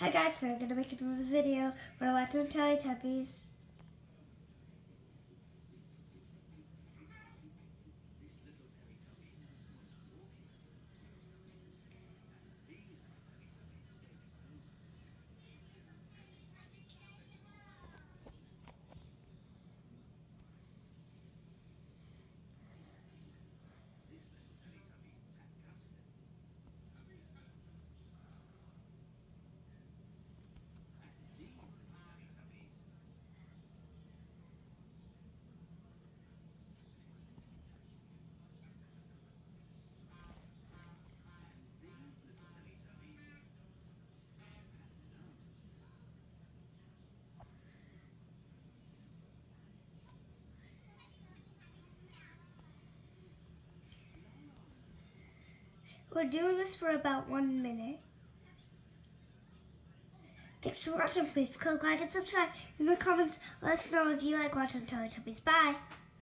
Hi guys, so I'm gonna make another video where I watch some Teletubbies. We're doing this for about one minute. Thanks for watching. Please click like and subscribe. In the comments, let us know if you like watching Teletubbies. Bye.